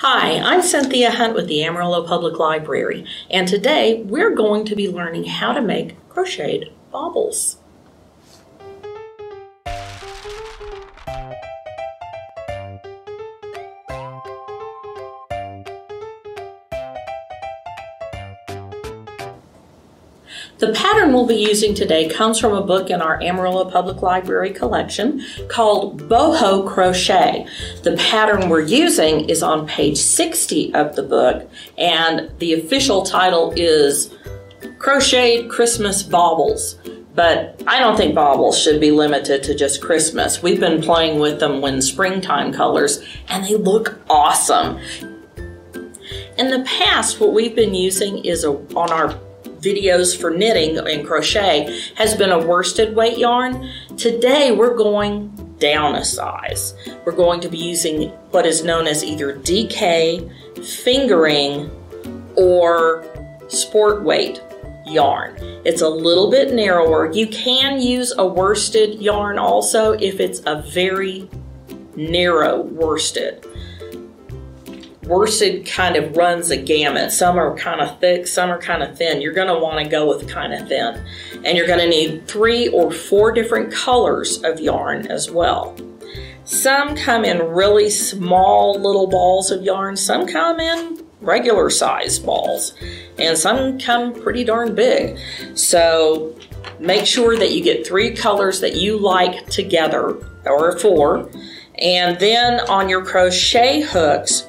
Hi, I'm Cynthia Hunt with the Amarillo Public Library, and today we're going to be learning how to make crocheted baubles. The pattern we'll be using today comes from a book in our Amarillo Public Library collection called Boho Crochet. The pattern we're using is on page 60 of the book, and the official title is Crocheted Christmas Baubles. But I don't think baubles should be limited to just Christmas. We've been playing with them when springtime colors, and they look awesome. In the past, what we've been using is a, on our videos for knitting and crochet has been a worsted weight yarn. Today we're going down a size. We're going to be using what is known as either DK, fingering, or sport weight yarn. It's a little bit narrower. You can use a worsted yarn also if it's a very narrow worsted worsted kind of runs a gamut. Some are kind of thick, some are kind of thin. You're going to want to go with kind of thin. And you're going to need three or four different colors of yarn as well. Some come in really small little balls of yarn. Some come in regular size balls. And some come pretty darn big. So make sure that you get three colors that you like together, or four. And then on your crochet hooks,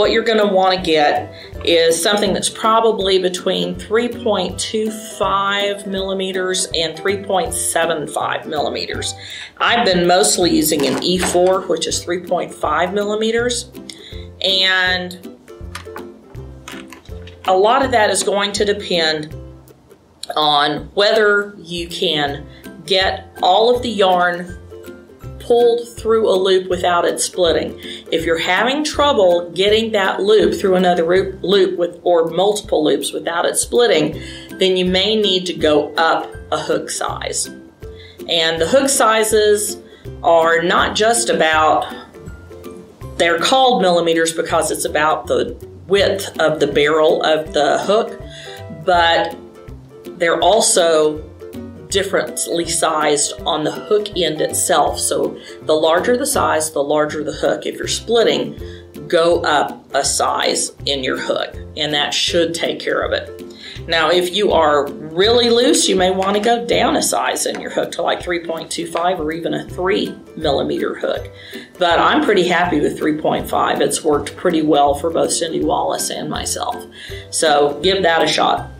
what you're going to want to get is something that's probably between 3.25 millimeters and 3.75 millimeters. I've been mostly using an E4, which is 3.5 millimeters, and a lot of that is going to depend on whether you can get all of the yarn pulled through a loop without it splitting. If you're having trouble getting that loop through another loop with or multiple loops without it splitting, then you may need to go up a hook size. And the hook sizes are not just about they're called millimeters because it's about the width of the barrel of the hook, but they're also differently sized on the hook end itself. So the larger the size, the larger the hook. If you're splitting, go up a size in your hook, and that should take care of it. Now, if you are really loose, you may want to go down a size in your hook to like 3.25 or even a 3 millimeter hook. But I'm pretty happy with 3.5. It's worked pretty well for both Cindy Wallace and myself. So give that a shot.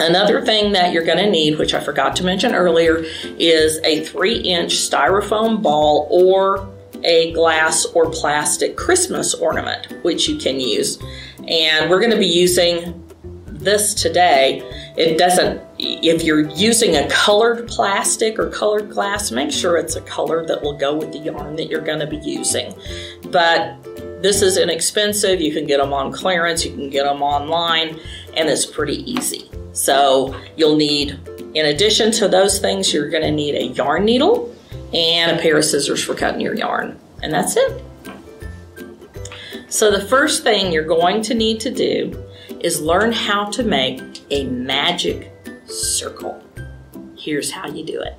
Another thing that you're going to need, which I forgot to mention earlier, is a three inch styrofoam ball or a glass or plastic Christmas ornament, which you can use. And we're going to be using this today. It doesn't, if you're using a colored plastic or colored glass, make sure it's a color that will go with the yarn that you're going to be using. But this is inexpensive. You can get them on clearance, you can get them online, and it's pretty easy. So you'll need, in addition to those things, you're gonna need a yarn needle and a pair of scissors for cutting your yarn. And that's it. So the first thing you're going to need to do is learn how to make a magic circle. Here's how you do it.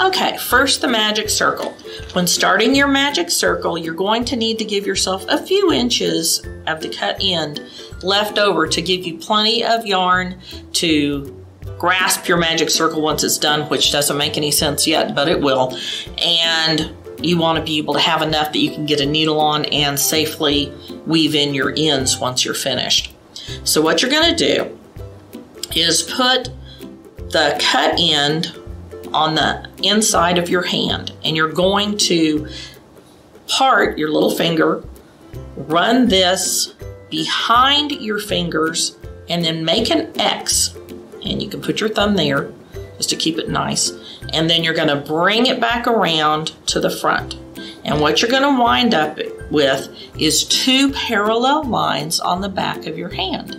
Okay, first the magic circle. When starting your magic circle, you're going to need to give yourself a few inches of the cut end left over to give you plenty of yarn to grasp your magic circle once it's done, which doesn't make any sense yet, but it will. And you want to be able to have enough that you can get a needle on and safely weave in your ends once you're finished. So what you're going to do is put the cut end on the inside of your hand and you're going to part your little finger, run this behind your fingers, and then make an X. And you can put your thumb there just to keep it nice. And then you're going to bring it back around to the front. And what you're going to wind up with is two parallel lines on the back of your hand.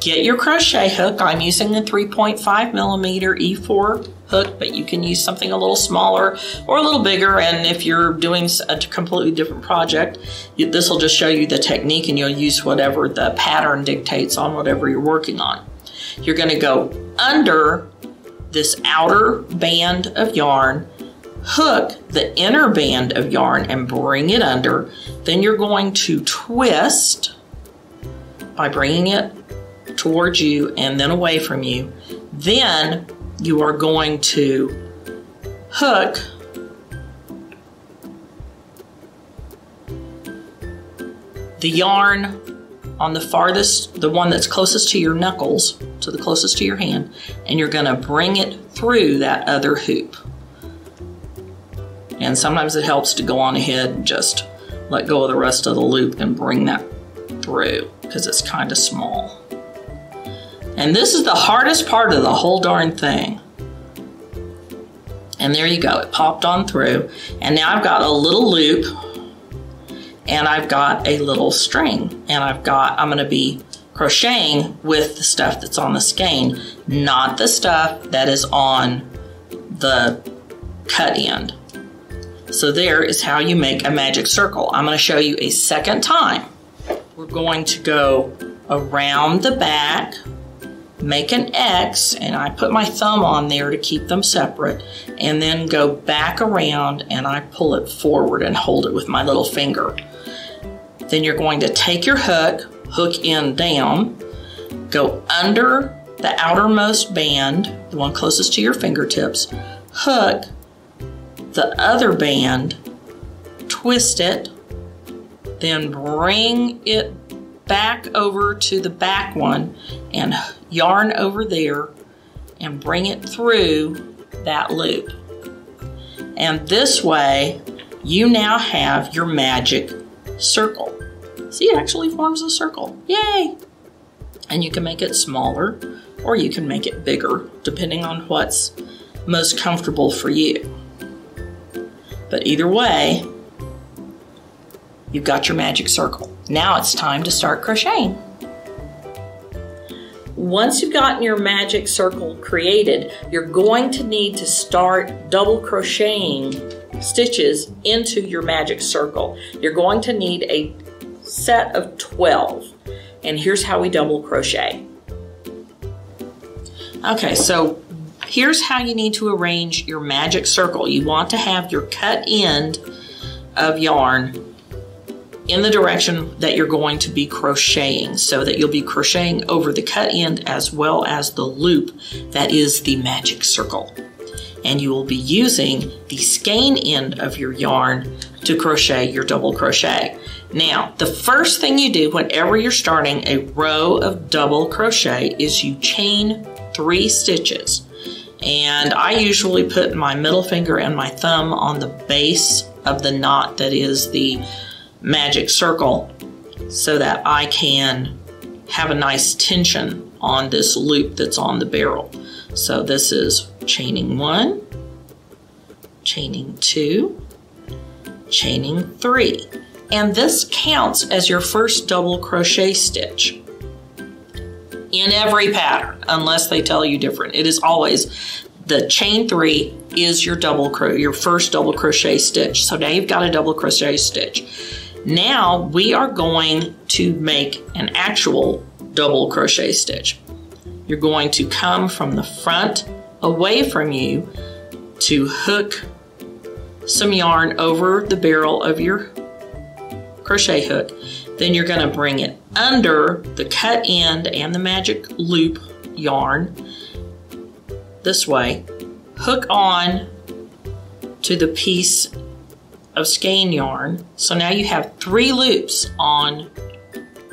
Get your crochet hook. I'm using the 3.5 millimeter E4 hook, but you can use something a little smaller or a little bigger. And if you're doing a completely different project, this will just show you the technique and you'll use whatever the pattern dictates on whatever you're working on. You're going to go under this outer band of yarn, hook the inner band of yarn and bring it under. Then you're going to twist by bringing it towards you and then away from you. Then you are going to hook the yarn on the farthest, the one that's closest to your knuckles, to the closest to your hand, and you're gonna bring it through that other hoop. And sometimes it helps to go on ahead and just let go of the rest of the loop and bring that through because it's kind of small. And this is the hardest part of the whole darn thing. And there you go, it popped on through. And now I've got a little loop and I've got a little string and I've got, I'm gonna be crocheting with the stuff that's on the skein, not the stuff that is on the cut end. So there is how you make a magic circle. I'm gonna show you a second time. We're going to go around the back, make an X, and I put my thumb on there to keep them separate, and then go back around and I pull it forward and hold it with my little finger. Then you're going to take your hook, hook in down, go under the outermost band, the one closest to your fingertips, hook the other band, twist it, then bring it back over to the back one and yarn over there and bring it through that loop. And this way, you now have your magic circle. See, it actually forms a circle. Yay! And you can make it smaller or you can make it bigger, depending on what's most comfortable for you. But either way, you've got your magic circle. Now it's time to start crocheting. Once you've gotten your magic circle created, you're going to need to start double crocheting stitches into your magic circle. You're going to need a set of 12. And here's how we double crochet. Okay, so here's how you need to arrange your magic circle. You want to have your cut end of yarn in the direction that you're going to be crocheting so that you'll be crocheting over the cut end as well as the loop that is the magic circle. And you will be using the skein end of your yarn to crochet your double crochet. Now, the first thing you do whenever you're starting a row of double crochet is you chain three stitches. And I usually put my middle finger and my thumb on the base of the knot that is the magic circle so that I can have a nice tension on this loop that's on the barrel. So this is chaining one, chaining two, chaining three. And this counts as your first double crochet stitch in every pattern, unless they tell you different. It is always the chain three is your double crochet, your first double crochet stitch. So now you've got a double crochet stitch. Now we are going to make an actual double crochet stitch. You're going to come from the front away from you to hook some yarn over the barrel of your crochet hook. Then you're going to bring it under the cut end and the magic loop yarn this way. Hook on to the piece of skein yarn. So now you have three loops on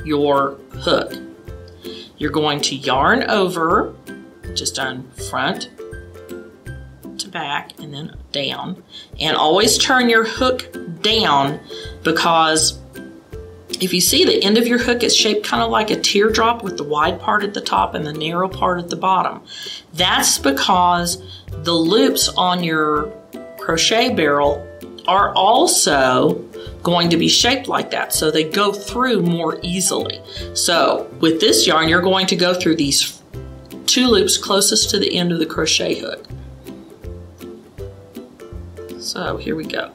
your hook. You're going to yarn over, just done front to back and then down. And always turn your hook down because if you see the end of your hook is shaped kind of like a teardrop with the wide part at the top and the narrow part at the bottom. That's because the loops on your crochet barrel are also going to be shaped like that so they go through more easily. So with this yarn you're going to go through these two loops closest to the end of the crochet hook. So here we go.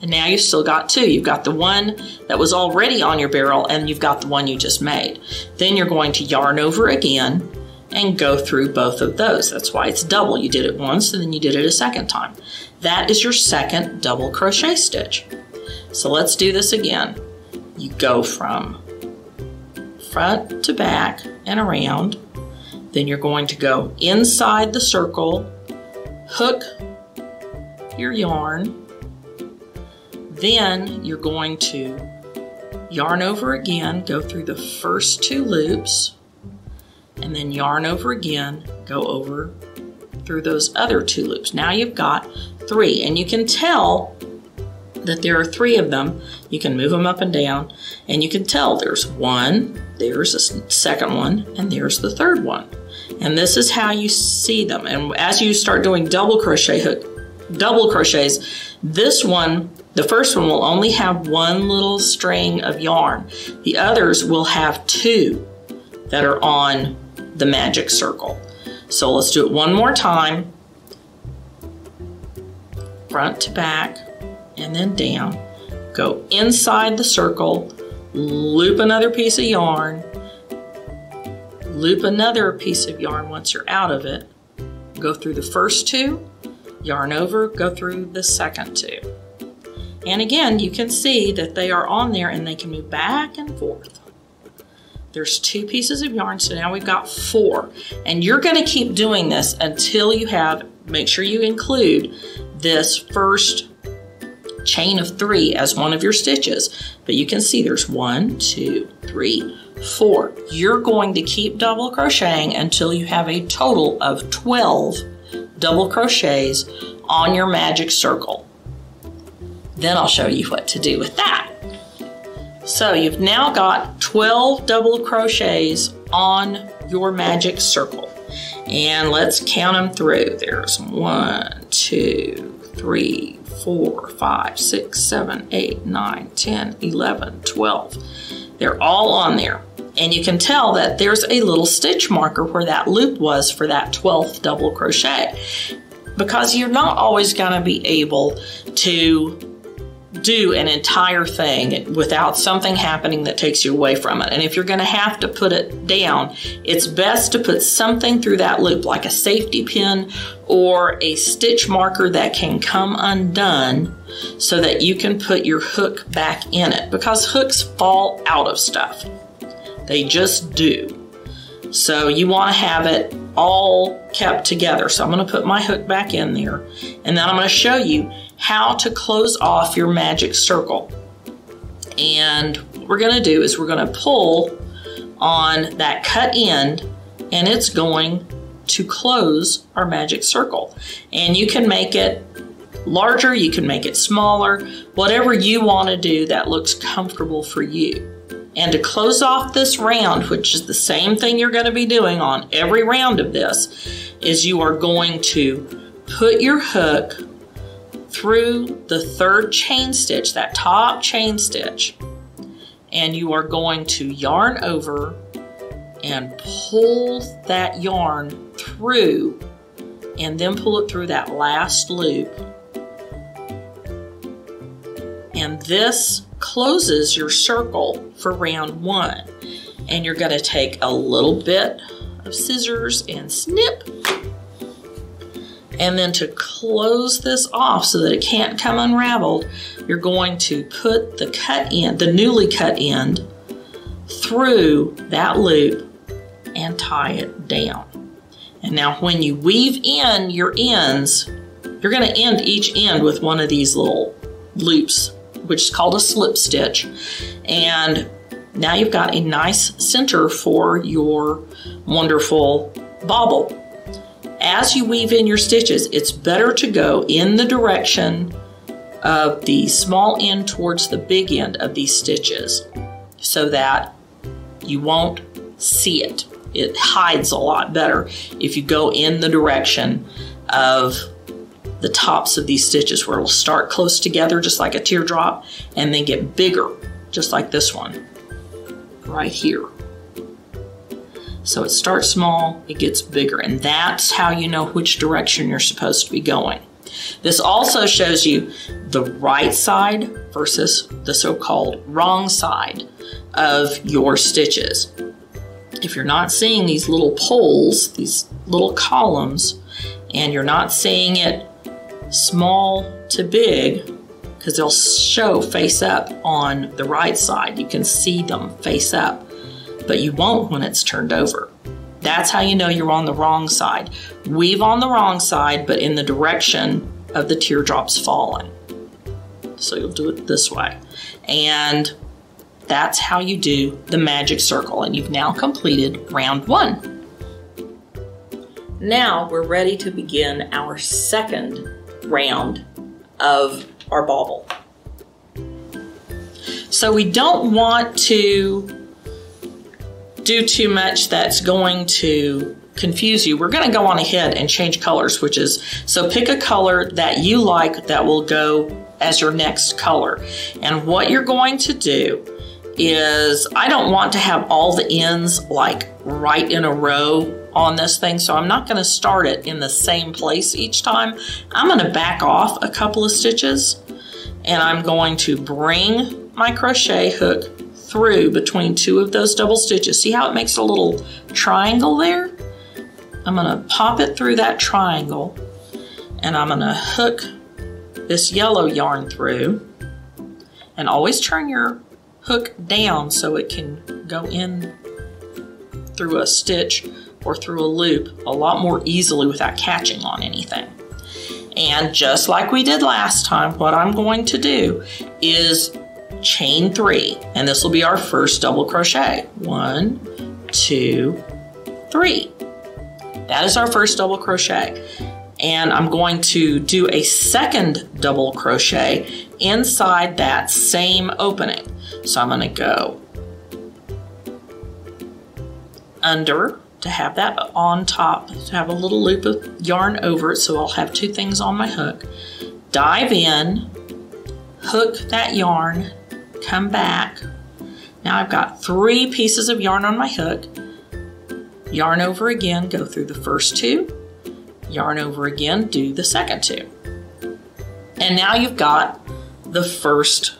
And now you've still got two. You've got the one that was already on your barrel and you've got the one you just made. Then you're going to yarn over again and go through both of those. That's why it's double. You did it once and then you did it a second time. That is your second double crochet stitch. So let's do this again. You go from front to back and around. Then you're going to go inside the circle, hook your yarn, then you're going to yarn over again, go through the first two loops, and then yarn over again, go over through those other two loops. Now you've got three, and you can tell that there are three of them. You can move them up and down, and you can tell there's one, there's a second one, and there's the third one. And this is how you see them. And as you start doing double crochet hook, double crochets, this one the first one will only have one little string of yarn. The others will have two that are on the magic circle. So let's do it one more time. Front to back and then down. Go inside the circle, loop another piece of yarn, loop another piece of yarn once you're out of it, go through the first two, yarn over, go through the second two. And again, you can see that they are on there and they can move back and forth. There's two pieces of yarn, so now we've got four. And you're gonna keep doing this until you have, make sure you include this first chain of three as one of your stitches. But you can see there's one, two, three, four. You're going to keep double crocheting until you have a total of 12 double crochets on your magic circle. Then I'll show you what to do with that. So you've now got 12 double crochets on your magic circle. And let's count them through. There's one, two, three, four, five, six, seven, eight, nine, 10, 11, 12. They're all on there. And you can tell that there's a little stitch marker where that loop was for that 12th double crochet because you're not always going to be able to do an entire thing without something happening that takes you away from it. And if you're going to have to put it down, it's best to put something through that loop, like a safety pin or a stitch marker that can come undone so that you can put your hook back in it because hooks fall out of stuff. They just do. So you want to have it all kept together. So I'm going to put my hook back in there and then I'm going to show you how to close off your magic circle. And what we're going to do is we're going to pull on that cut end and it's going to close our magic circle. And you can make it larger, you can make it smaller, whatever you want to do that looks comfortable for you. And to close off this round, which is the same thing you're going to be doing on every round of this, is you are going to put your hook through the third chain stitch, that top chain stitch, and you are going to yarn over and pull that yarn through and then pull it through that last loop. And this closes your circle for round one. And you're gonna take a little bit of scissors and snip and then to close this off so that it can't come unraveled, you're going to put the cut end, the newly cut end, through that loop and tie it down. And now when you weave in your ends, you're going to end each end with one of these little loops, which is called a slip stitch. And now you've got a nice center for your wonderful bauble as you weave in your stitches, it's better to go in the direction of the small end towards the big end of these stitches so that you won't see it. It hides a lot better if you go in the direction of the tops of these stitches where it'll start close together just like a teardrop and then get bigger just like this one right here. So it starts small, it gets bigger, and that's how you know which direction you're supposed to be going. This also shows you the right side versus the so-called wrong side of your stitches. If you're not seeing these little poles, these little columns, and you're not seeing it small to big, because they'll show face up on the right side. You can see them face up, but you won't when it's turned over. That's how you know you're on the wrong side. Weave on the wrong side, but in the direction of the teardrops falling. So you'll do it this way. And that's how you do the magic circle. And you've now completed round one. Now we're ready to begin our second round of our bauble. So we don't want to do too much that's going to confuse you. We're going to go on ahead and change color switches. So pick a color that you like that will go as your next color. And what you're going to do is I don't want to have all the ends like right in a row on this thing, so I'm not going to start it in the same place each time. I'm going to back off a couple of stitches and I'm going to bring my crochet hook through between two of those double stitches. See how it makes a little triangle there? I'm going to pop it through that triangle and I'm going to hook this yellow yarn through and always turn your hook down so it can go in through a stitch or through a loop a lot more easily without catching on anything. And just like we did last time, what I'm going to do is chain three, and this will be our first double crochet. One, two, three. That is our first double crochet. And I'm going to do a second double crochet inside that same opening. So I'm going to go under to have that on top, to have a little loop of yarn over it so I'll have two things on my hook. Dive in, hook that yarn, come back. Now I've got three pieces of yarn on my hook. Yarn over again, go through the first two. Yarn over again, do the second two. And now you've got the first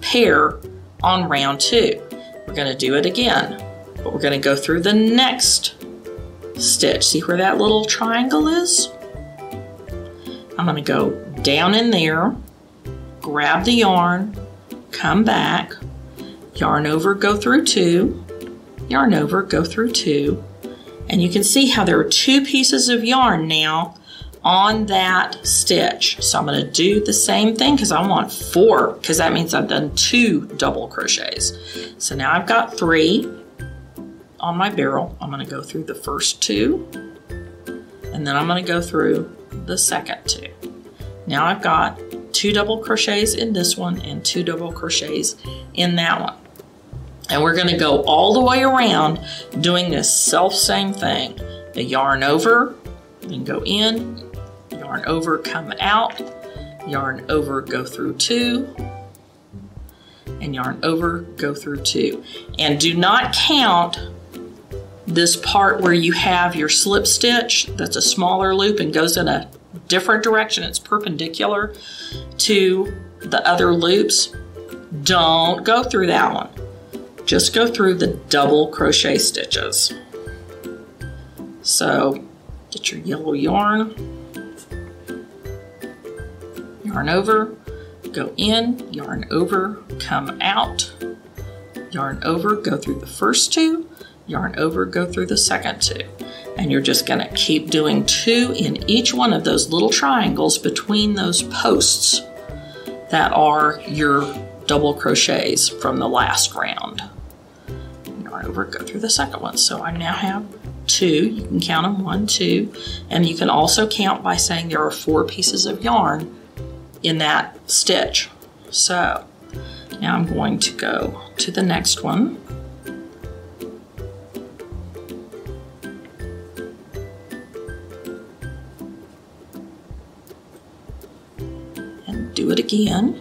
pair on round two. We're gonna do it again but we're going to go through the next stitch. See where that little triangle is? I'm going to go down in there, grab the yarn, come back, yarn over, go through two, yarn over, go through two, and you can see how there are two pieces of yarn now on that stitch. So I'm going to do the same thing because I want four because that means I've done two double crochets. So now I've got three on my barrel. I'm going to go through the first two, and then I'm going to go through the second two. Now I've got two double crochets in this one and two double crochets in that one. And we're going to go all the way around doing this self same thing. The yarn over, then go in, yarn over, come out, yarn over, go through two, and yarn over, go through two. And do not count this part where you have your slip stitch that's a smaller loop and goes in a different direction, it's perpendicular to the other loops, don't go through that one. Just go through the double crochet stitches. So get your yellow yarn, yarn over, go in, yarn over, come out, yarn over, go through the first two, yarn over, go through the second two. And you're just gonna keep doing two in each one of those little triangles between those posts that are your double crochets from the last round. Yarn over, go through the second one. So I now have two, you can count them one, two, and you can also count by saying there are four pieces of yarn in that stitch. So now I'm going to go to the next one do it again.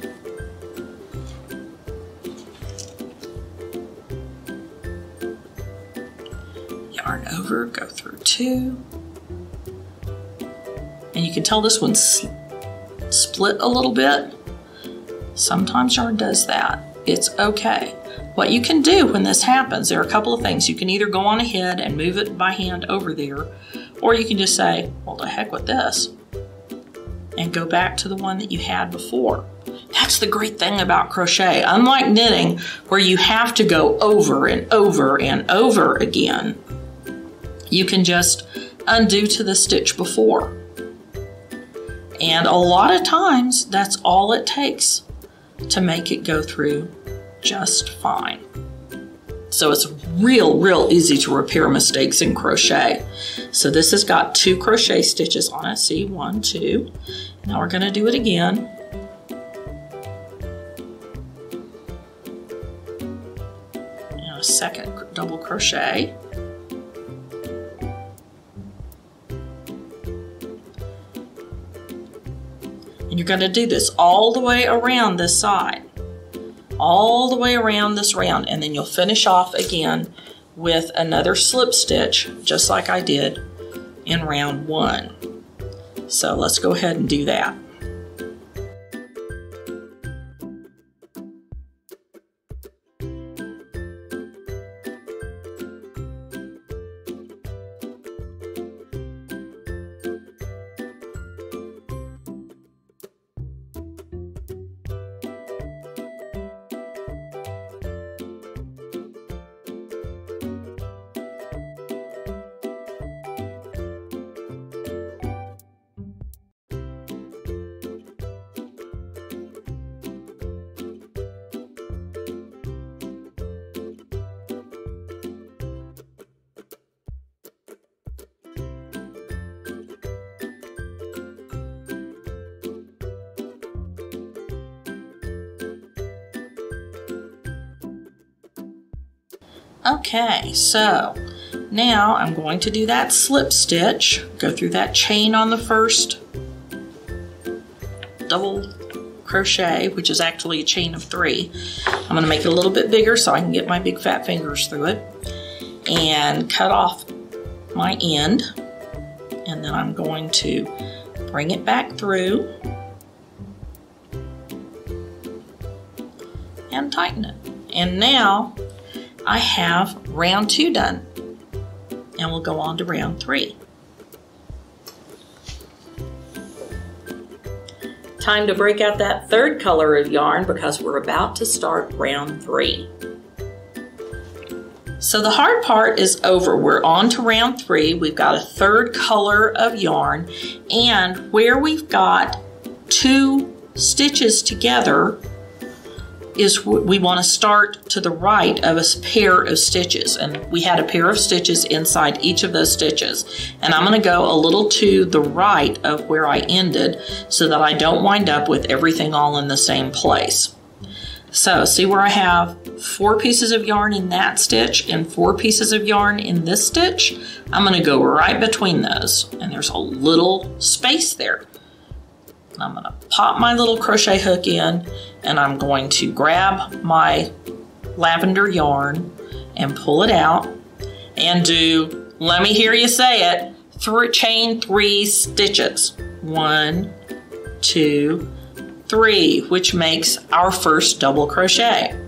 Yarn over, go through two. And you can tell this one's split a little bit. Sometimes yarn does that. It's okay. What you can do when this happens, there are a couple of things. You can either go on ahead and move it by hand over there, or you can just say, well, the heck with this, and go back to the one that you had before. That's the great thing about crochet. Unlike knitting, where you have to go over and over and over again, you can just undo to the stitch before. And a lot of times, that's all it takes to make it go through just fine. So it's real, real easy to repair mistakes in crochet. So this has got two crochet stitches on it. See, one, two. Now we're gonna do it again. And a second double crochet. And you're gonna do this all the way around this side. All the way around this round and then you'll finish off again with another slip stitch just like I did in round one. So let's go ahead and do that. Okay, so now I'm going to do that slip stitch, go through that chain on the first double crochet, which is actually a chain of three. I'm gonna make it a little bit bigger so I can get my big fat fingers through it and cut off my end. And then I'm going to bring it back through and tighten it. And now I have round two done. And we'll go on to round three. Time to break out that third color of yarn because we're about to start round three. So the hard part is over. We're on to round three. We've got a third color of yarn and where we've got two stitches together, is we want to start to the right of a pair of stitches and we had a pair of stitches inside each of those stitches and I'm going to go a little to the right of where I ended so that I don't wind up with everything all in the same place. So see where I have four pieces of yarn in that stitch and four pieces of yarn in this stitch? I'm going to go right between those and there's a little space there. I'm going to pop my little crochet hook in and I'm going to grab my lavender yarn and pull it out and do, let me hear you say it, through chain three stitches. One, two, three, which makes our first double crochet.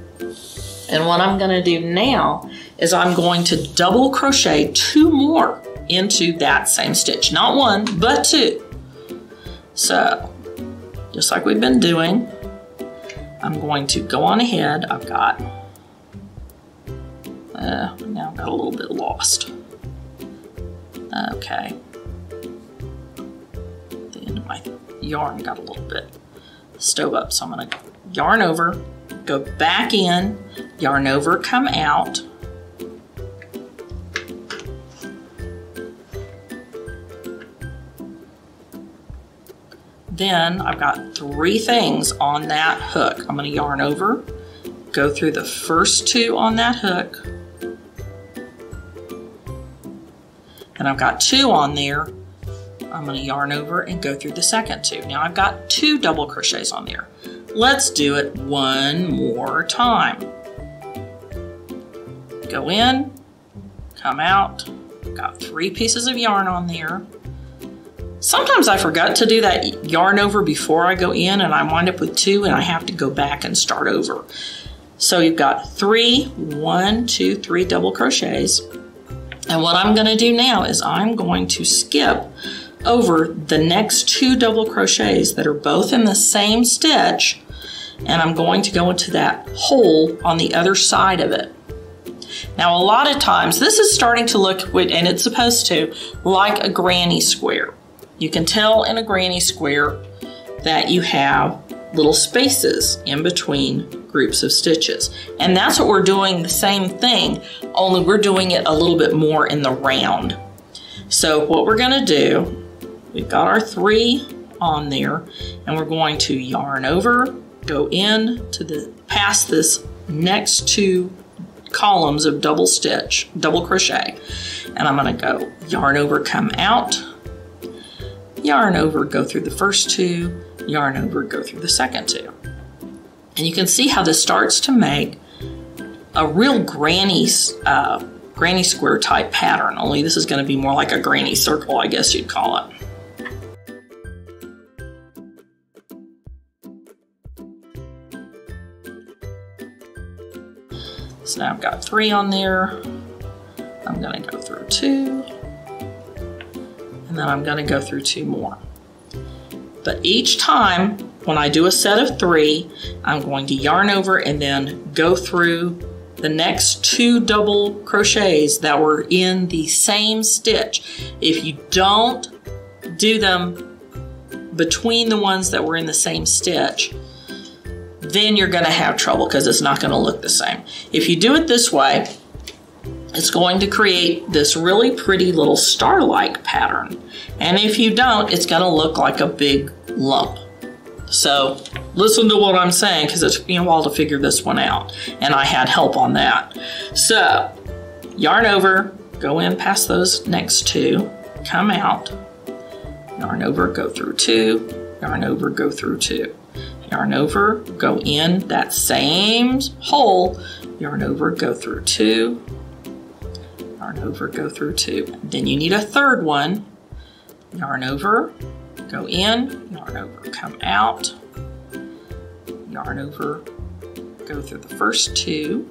And what I'm gonna do now is I'm going to double crochet two more into that same stitch. Not one, but two. So just like we've been doing. I'm going to go on ahead. I've got, uh, now I've got a little bit lost. Okay. The end of my yarn got a little bit stove up, so I'm gonna yarn over, go back in, yarn over, come out, Then I've got three things on that hook. I'm gonna yarn over, go through the first two on that hook, and I've got two on there. I'm gonna yarn over and go through the second two. Now I've got two double crochets on there. Let's do it one more time. Go in, come out, got three pieces of yarn on there. Sometimes I forgot to do that yarn over before I go in and I wind up with two and I have to go back and start over. So you've got three, one, two, three double crochets. And what I'm gonna do now is I'm going to skip over the next two double crochets that are both in the same stitch and I'm going to go into that hole on the other side of it. Now a lot of times this is starting to look, and it's supposed to, like a granny square. You can tell in a granny square that you have little spaces in between groups of stitches. And that's what we're doing the same thing, only we're doing it a little bit more in the round. So what we're gonna do, we've got our three on there and we're going to yarn over, go in to the past this next two columns of double stitch, double crochet. And I'm gonna go yarn over, come out, yarn over, go through the first two, yarn over, go through the second two. And you can see how this starts to make a real granny, uh, granny square type pattern, only this is gonna be more like a granny circle, I guess you'd call it. So now I've got three on there. I'm gonna go through two, then I'm gonna go through two more. But each time when I do a set of three, I'm going to yarn over and then go through the next two double crochets that were in the same stitch. If you don't do them between the ones that were in the same stitch, then you're gonna have trouble because it's not gonna look the same. If you do it this way, it's going to create this really pretty little star-like pattern. And if you don't, it's gonna look like a big lump. So listen to what I'm saying because it's taking a while to figure this one out. And I had help on that. So yarn over, go in past those next two, come out, yarn over, go through two, yarn over, go through two yarn over, go in that same hole, yarn over, go through two, yarn over, go through two. Then you need a third one, yarn over, go in, yarn over, come out, yarn over, go through the first two,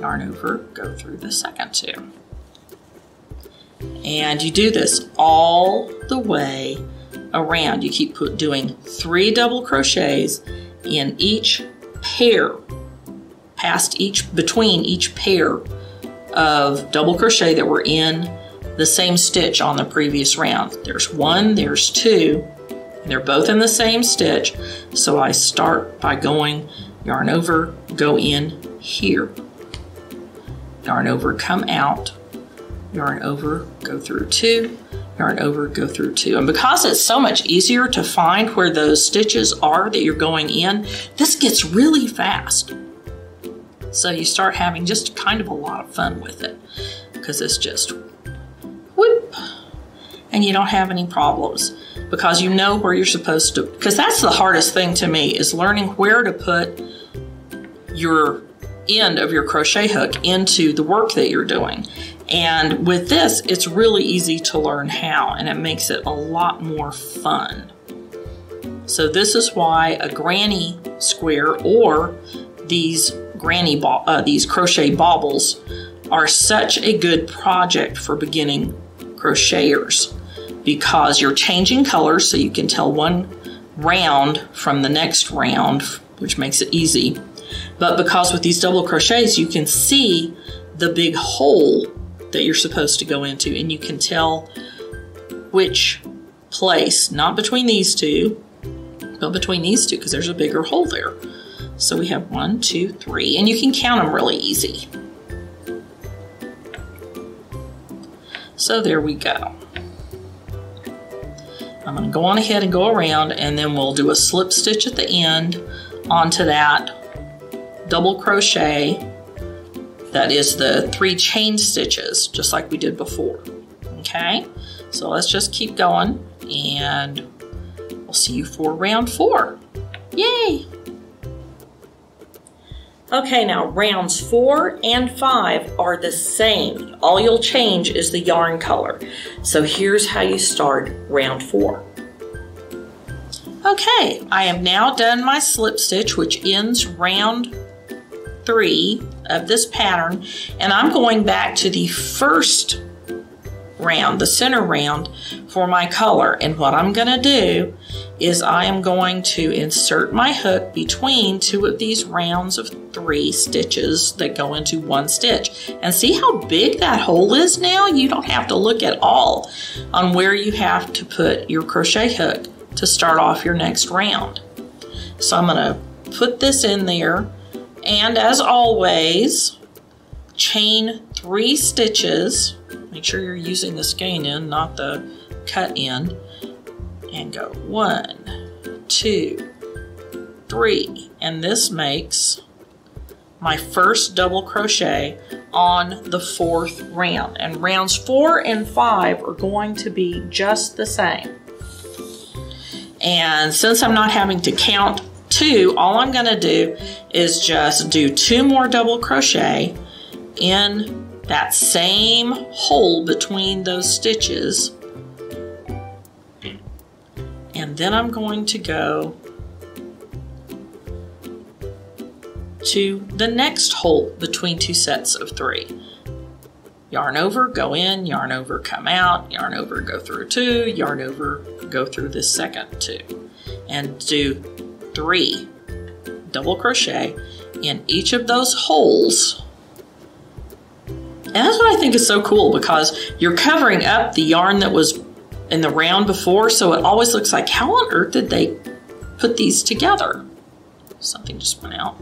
yarn over, go through the second two. And you do this all the way around. You keep put, doing three double crochets in each pair, past each, between each pair of double crochet that were in the same stitch on the previous round. There's one, there's two, they're both in the same stitch. So I start by going yarn over, go in here. Yarn over, come out, yarn over, go through two, yarn over, go through two. And because it's so much easier to find where those stitches are that you're going in, this gets really fast. So you start having just kind of a lot of fun with it because it's just whoop, and you don't have any problems because you know where you're supposed to, because that's the hardest thing to me is learning where to put your end of your crochet hook into the work that you're doing. And with this, it's really easy to learn how, and it makes it a lot more fun. So this is why a granny square or these granny uh, these crochet baubles are such a good project for beginning crocheters because you're changing colors so you can tell one round from the next round, which makes it easy. But because with these double crochets, you can see the big hole that you're supposed to go into, and you can tell which place, not between these two, but between these two, because there's a bigger hole there. So we have one, two, three, and you can count them really easy. So there we go. I'm going to go on ahead and go around and then we'll do a slip stitch at the end onto that double crochet that is the three chain stitches, just like we did before. Okay, so let's just keep going and we'll see you for round four. Yay! Okay, now rounds four and five are the same. All you'll change is the yarn color. So here's how you start round four. Okay, I have now done my slip stitch, which ends round three of this pattern, and I'm going back to the first round, the center round, for my color. And what I'm gonna do is I am going to insert my hook between two of these rounds of three stitches that go into one stitch. And see how big that hole is now? You don't have to look at all on where you have to put your crochet hook to start off your next round. So I'm gonna put this in there and as always, chain three stitches. Make sure you're using the skein end, not the cut end. And go one, two, three. And this makes my first double crochet on the fourth round. And rounds four and five are going to be just the same. And since I'm not having to count two, all I'm gonna do is just do two more double crochet in that same hole between those stitches. And then I'm going to go to the next hole between two sets of three. Yarn over, go in, yarn over, come out, yarn over, go through two, yarn over, go through this second two. And do three double crochet in each of those holes. And that's what I think is so cool because you're covering up the yarn that was in the round before, so it always looks like, how on earth did they put these together? Something just went out.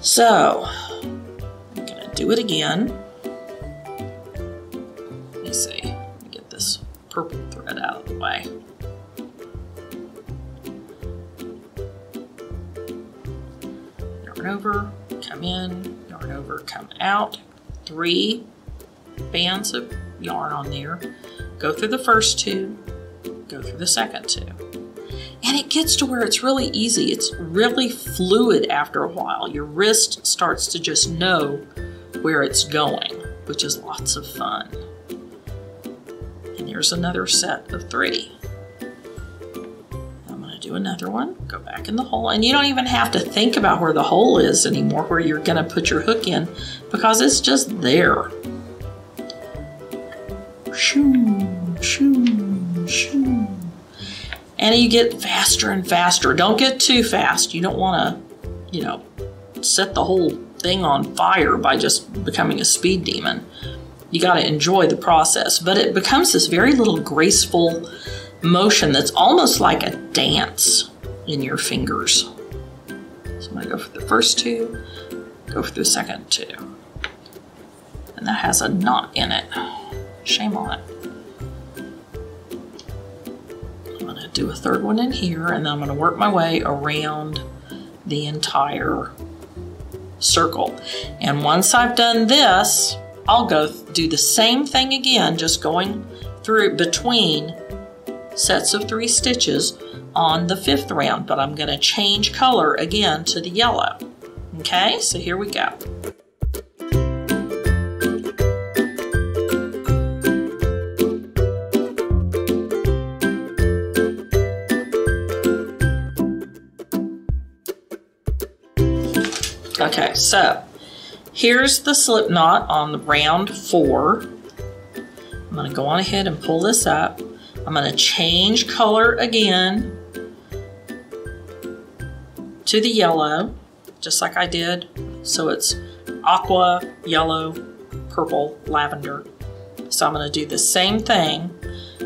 So, I'm gonna do it again. Let me see, get this purple thread out of the way. Yarn over, come in, yarn over, come out. Three bands of yarn on there. Go through the first two, go through the second two. And it gets to where it's really easy. It's really fluid after a while. Your wrist starts to just know where it's going, which is lots of fun. And here's another set of three do another one, go back in the hole, and you don't even have to think about where the hole is anymore, where you're gonna put your hook in, because it's just there. Shoo, shoo, shoo. And you get faster and faster. Don't get too fast. You don't wanna, you know, set the whole thing on fire by just becoming a speed demon. You gotta enjoy the process, but it becomes this very little graceful, motion that's almost like a dance in your fingers. So I'm going to go for the first two, go for the second two. And that has a knot in it. Shame on it. I'm going to do a third one in here and then I'm going to work my way around the entire circle. And once I've done this, I'll go do the same thing again, just going through between sets of three stitches on the fifth round, but I'm going to change color again to the yellow. Okay, so here we go. Okay, so here's the slip knot on the round four. I'm going to go on ahead and pull this up. I'm going to change color again to the yellow, just like I did. So it's aqua, yellow, purple, lavender. So I'm going to do the same thing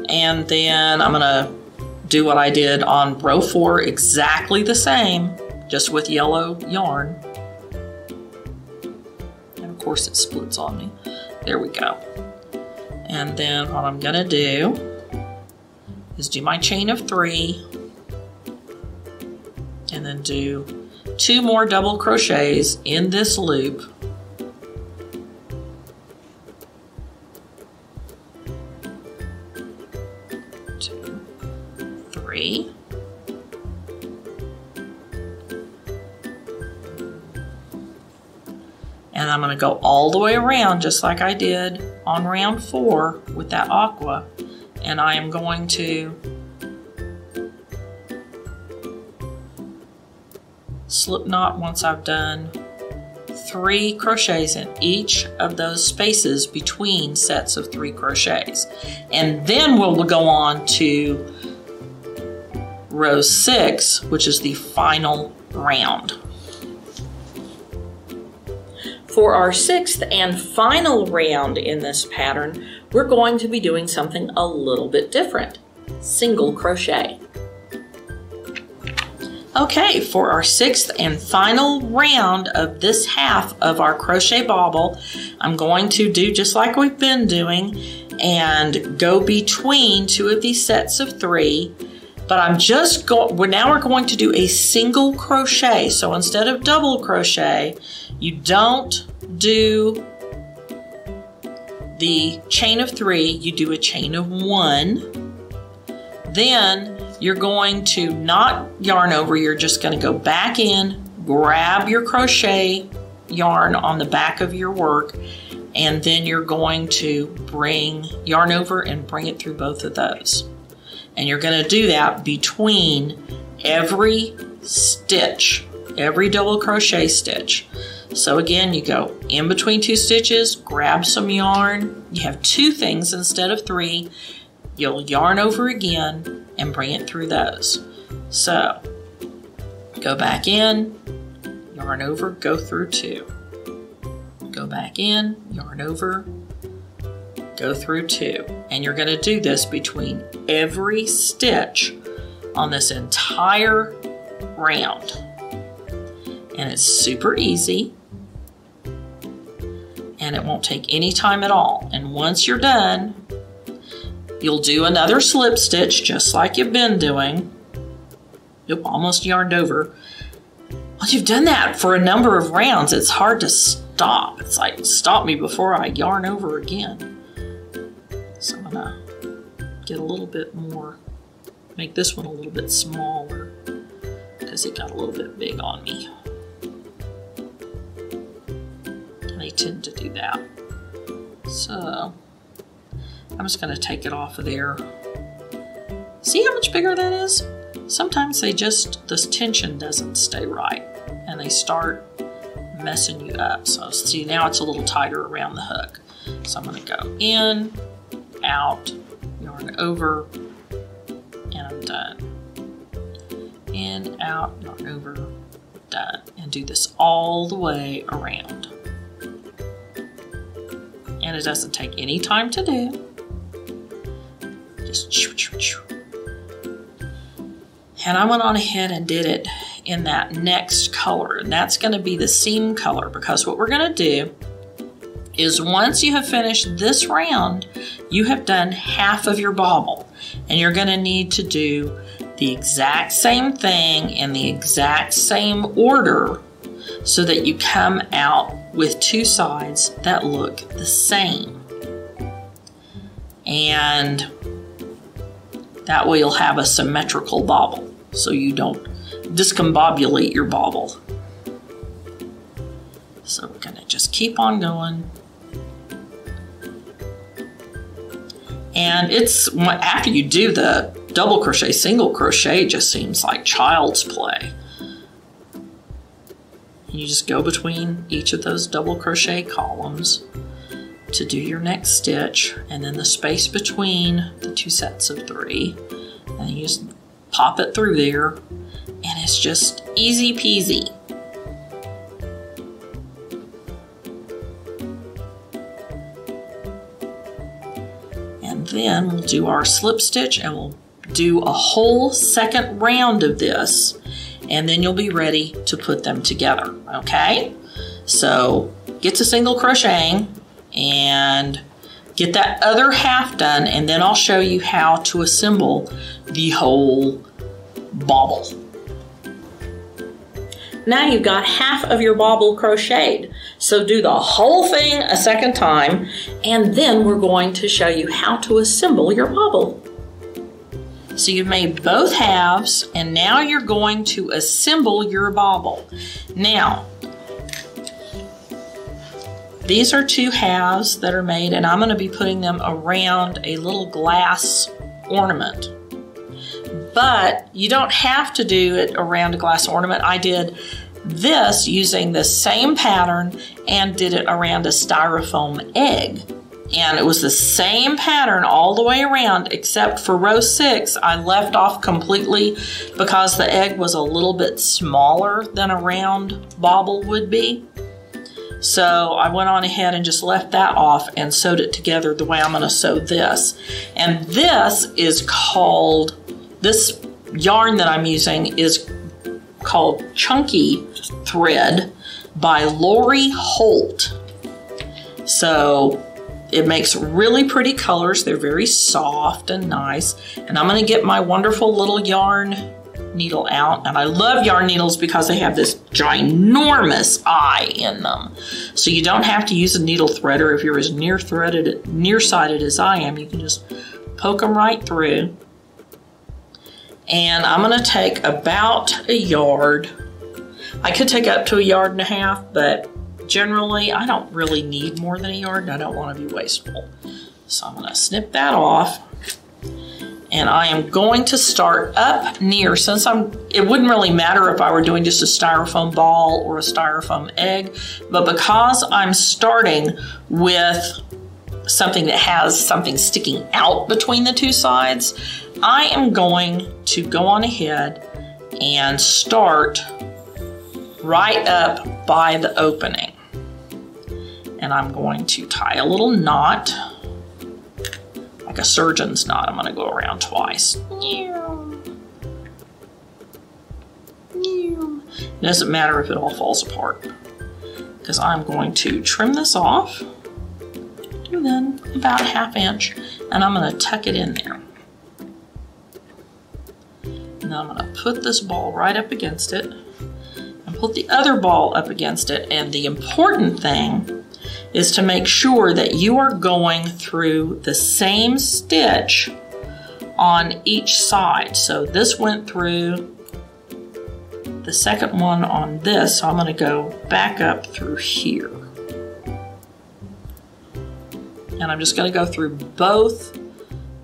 and then I'm going to do what I did on row four, exactly the same, just with yellow yarn. And of course it splits on me. There we go. And then what I'm going to do is do my chain of three. And then do two more double crochets in this loop. Two, three. And I'm going to go all the way around just like I did on round four with that aqua. And I am going to slip knot once I've done three crochets in each of those spaces between sets of three crochets. And then we'll go on to row six, which is the final round. For our sixth and final round in this pattern, we're going to be doing something a little bit different, single crochet. Okay, for our sixth and final round of this half of our crochet bauble, I'm going to do just like we've been doing and go between two of these sets of three. But I'm just going, we're now we're going to do a single crochet. So instead of double crochet, you don't do the chain of three, you do a chain of one. Then you're going to not yarn over, you're just going to go back in, grab your crochet yarn on the back of your work, and then you're going to bring yarn over and bring it through both of those. And you're going to do that between every stitch, every double crochet stitch. So again, you go in between two stitches, grab some yarn. You have two things instead of three. You'll yarn over again and bring it through those. So go back in, yarn over, go through two. Go back in, yarn over, go through two. And you're gonna do this between every stitch on this entire round. And it's super easy and it won't take any time at all. And once you're done, You'll do another slip stitch just like you've been doing. Yep, almost yarned over. Once you've done that for a number of rounds, it's hard to stop. It's like, stop me before I yarn over again. So I'm gonna get a little bit more, make this one a little bit smaller because it got a little bit big on me. They tend to do that. So I'm just going to take it off of there. See how much bigger that is? Sometimes they just, this tension doesn't stay right and they start messing you up. So see now it's a little tighter around the hook. So I'm going to go in, out, yarn over, and I'm done. In, out, yarn over, done. And do this all the way around. And it doesn't take any time to do. Just choo, choo, choo. And I went on ahead and did it in that next color. And that's going to be the seam color because what we're going to do is once you have finished this round, you have done half of your bauble. And you're going to need to do the exact same thing in the exact same order so that you come out with two sides that look the same. And that way you'll have a symmetrical bauble so you don't discombobulate your bauble. So we're gonna just keep on going. And it's after you do the double crochet, single crochet just seems like child's play. You just go between each of those double crochet columns to do your next stitch and then the space between the two sets of three and you just pop it through there and it's just easy peasy. And then we'll do our slip stitch and we'll do a whole second round of this and then you'll be ready to put them together, okay? So get to single crocheting and get that other half done and then I'll show you how to assemble the whole bauble. Now you've got half of your bauble crocheted. So do the whole thing a second time and then we're going to show you how to assemble your bauble. So you've made both halves and now you're going to assemble your bauble. Now, these are two halves that are made and I'm going to be putting them around a little glass ornament. But you don't have to do it around a glass ornament. I did this using the same pattern and did it around a styrofoam egg. And it was the same pattern all the way around, except for row six, I left off completely because the egg was a little bit smaller than a round bauble would be. So I went on ahead and just left that off and sewed it together the way I'm gonna sew this. And this is called, this yarn that I'm using is called Chunky Thread by Lori Holt. So it makes really pretty colors. They're very soft and nice. And I'm gonna get my wonderful little yarn needle out. And I love yarn needles because they have this ginormous eye in them. So you don't have to use a needle threader. If you're as near threaded, nearsighted as I am, you can just poke them right through. And I'm gonna take about a yard. I could take up to a yard and a half, but generally I don't really need more than a yard and I don't wanna be wasteful. So I'm gonna snip that off and I am going to start up near, since I'm, it wouldn't really matter if I were doing just a styrofoam ball or a styrofoam egg, but because I'm starting with something that has something sticking out between the two sides, I am going to go on ahead and start right up by the opening. And I'm going to tie a little knot like a surgeon's knot. I'm gonna go around twice. It doesn't matter if it all falls apart because I'm going to trim this off and then about a half inch and I'm gonna tuck it in there. And then I'm gonna put this ball right up against it and put the other ball up against it. And the important thing is to make sure that you are going through the same stitch on each side. So this went through the second one on this, so I'm gonna go back up through here. And I'm just gonna go through both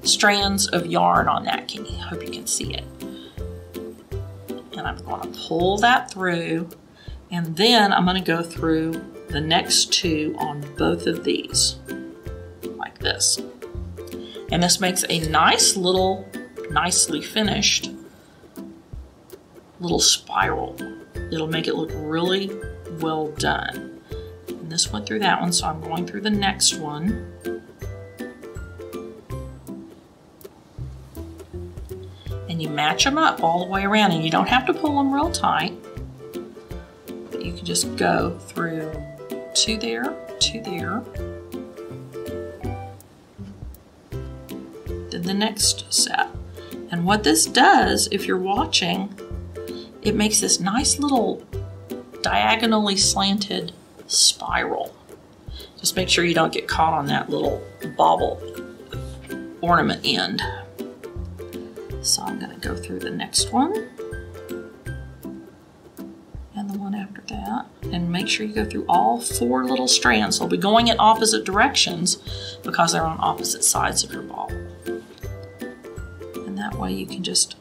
strands of yarn on that. Can you, hope you can see it. And I'm gonna pull that through, and then I'm gonna go through the next two on both of these, like this. And this makes a nice little, nicely finished little spiral. It'll make it look really well done. And this went through that one, so I'm going through the next one. And you match them up all the way around, and you don't have to pull them real tight. You can just go through two there, two there. Then the next set. And what this does, if you're watching, it makes this nice little diagonally slanted spiral. Just make sure you don't get caught on that little bauble ornament end. So I'm gonna go through the next one. And make sure you go through all four little strands. They'll be going in opposite directions because they're on opposite sides of your ball. And that way you can just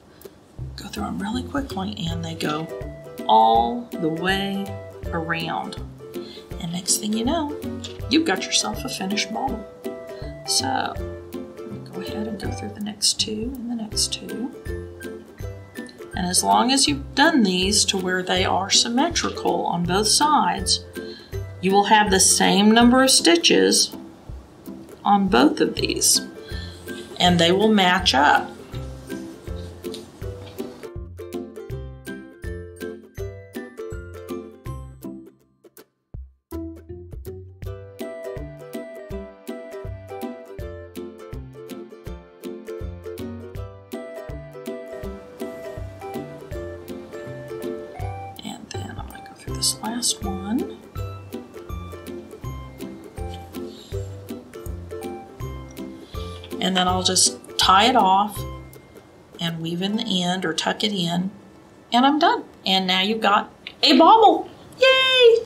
go through them really quickly and they go all the way around. And next thing you know, you've got yourself a finished ball. So go ahead and go through the next two and the next two. And as long as you've done these to where they are symmetrical on both sides, you will have the same number of stitches on both of these and they will match up. And then I'll just tie it off and weave in the end or tuck it in and I'm done. And now you've got a bauble. Yay!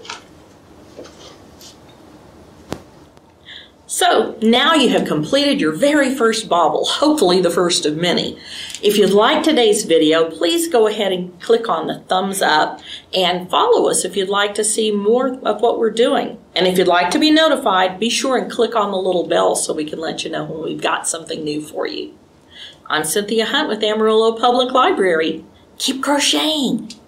So now you have completed your very first bauble, hopefully the first of many. If you like today's video, please go ahead and click on the thumbs up and follow us if you'd like to see more of what we're doing. And if you'd like to be notified, be sure and click on the little bell so we can let you know when we've got something new for you. I'm Cynthia Hunt with Amarillo Public Library. Keep crocheting!